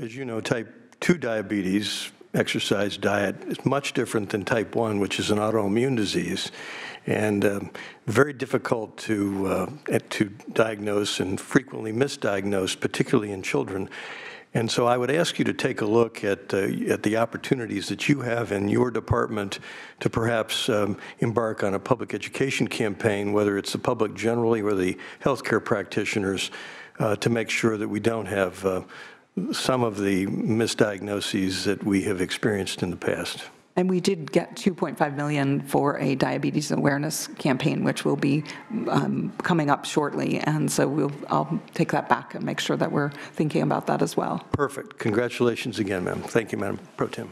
As you know, type 2 diabetes, exercise diet, is much different than type 1, which is an autoimmune disease, and um, very difficult to, uh, to diagnose and frequently misdiagnosed, particularly in children. And so I would ask you to take a look at, uh, at the opportunities that you have in your department to perhaps um, embark on a public education campaign, whether it's the public generally or the healthcare practitioners, uh, to make sure that we don't have uh, some of the misdiagnoses that we have experienced in the past. And we did get 2.5 million for a diabetes awareness campaign, which will be um, coming up shortly. And so we'll, I'll take that back and make sure that we're thinking about that as well. Perfect. Congratulations again, ma'am. Thank you, Madam Pro Tem.